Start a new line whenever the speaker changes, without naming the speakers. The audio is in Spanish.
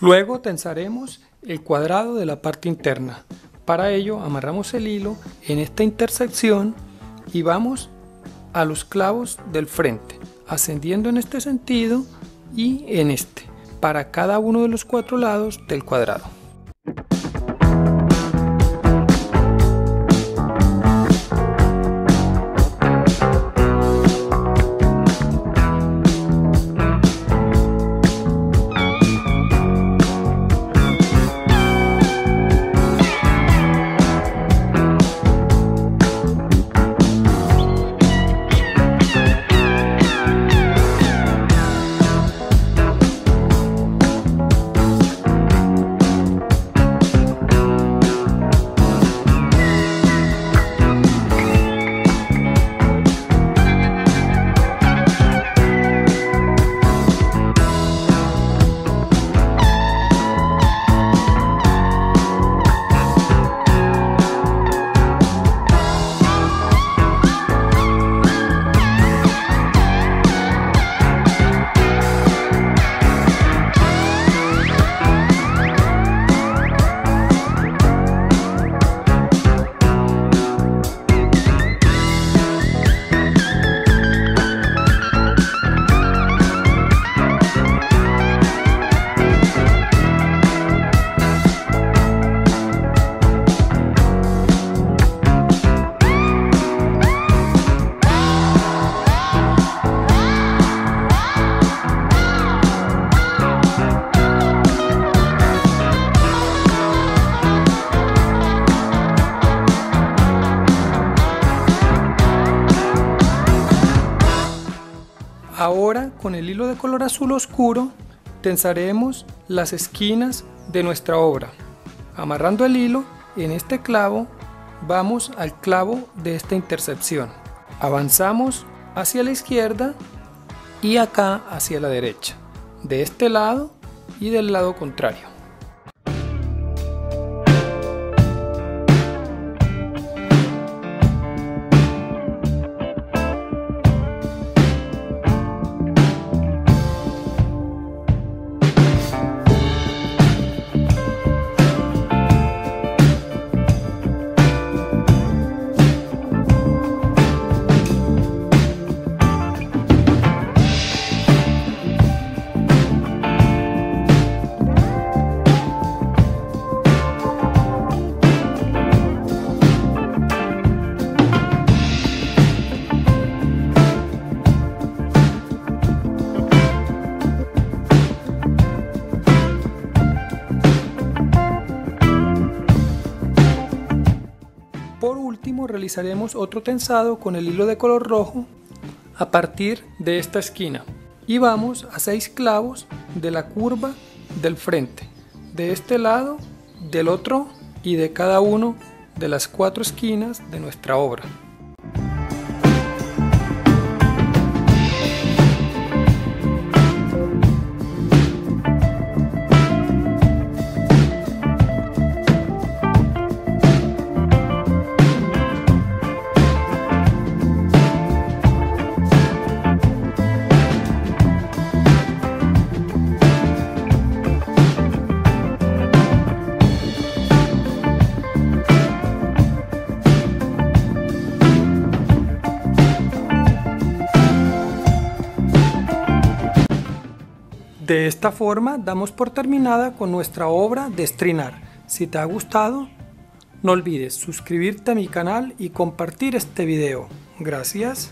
Luego tensaremos el cuadrado de la parte interna. Para ello amarramos el hilo en esta intersección y vamos a los clavos del frente, ascendiendo en este sentido y en este, para cada uno de los cuatro lados del cuadrado. Ahora con el hilo de color azul oscuro tensaremos las esquinas de nuestra obra. Amarrando el hilo en este clavo vamos al clavo de esta intercepción. Avanzamos hacia la izquierda y acá hacia la derecha. De este lado y del lado contrario. Último realizaremos otro tensado con el hilo de color rojo a partir de esta esquina. Y vamos a 6 clavos de la curva del frente de este lado del otro y de cada uno de las cuatro esquinas de nuestra obra De esta forma damos por terminada con nuestra obra de estrinar. Si te ha gustado, no olvides suscribirte a mi canal y compartir este video. Gracias.